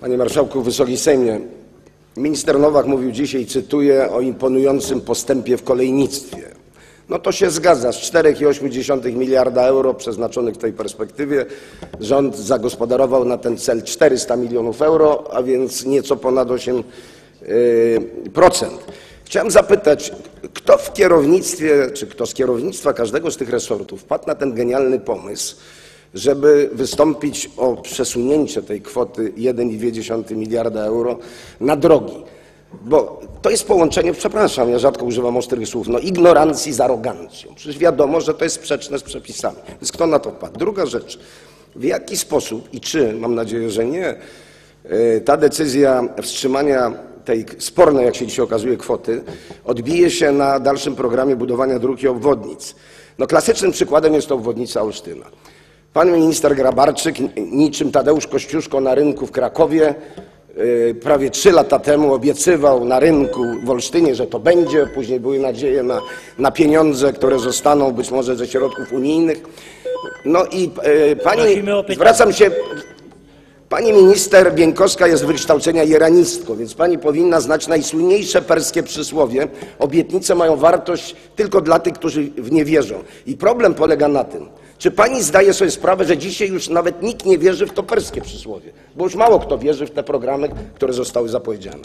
Panie Marszałku, Wysoki Sejmie, minister Nowak mówił dzisiaj, cytuję, o imponującym postępie w kolejnictwie. No to się zgadza. Z 4,8 miliarda euro przeznaczonych w tej perspektywie rząd zagospodarował na ten cel 400 milionów euro, a więc nieco ponad 8%. Chciałem zapytać, kto w kierownictwie, czy kto z kierownictwa każdego z tych resortów wpadł na ten genialny pomysł, żeby wystąpić o przesunięcie tej kwoty 1,2 miliarda euro na drogi. Bo to jest połączenie, przepraszam, ja rzadko używam ostrych słów, no ignorancji z arogancją. Przecież wiadomo, że to jest sprzeczne z przepisami. Więc kto na to wpadł? Druga rzecz, w jaki sposób i czy, mam nadzieję, że nie, y, ta decyzja wstrzymania tej spornej, jak się dzisiaj okazuje, kwoty odbije się na dalszym programie budowania dróg i obwodnic. No klasycznym przykładem jest to obwodnica Olsztyna. Pan minister Grabarczyk, niczym Tadeusz Kościuszko na rynku w Krakowie, yy, prawie trzy lata temu obiecywał na rynku w Olsztynie, że to będzie. Później były nadzieje na, na pieniądze, które zostaną być może ze środków unijnych. No i yy, pani, zwracam się, Pani minister Bieńkowska jest wykształcenia iranistką, więc pani powinna znać najsłynniejsze perskie przysłowie. Obietnice mają wartość tylko dla tych, którzy w nie wierzą. I problem polega na tym, czy pani zdaje sobie sprawę, że dzisiaj już nawet nikt nie wierzy w to perskie przysłowie, bo już mało kto wierzy w te programy, które zostały zapowiedziane.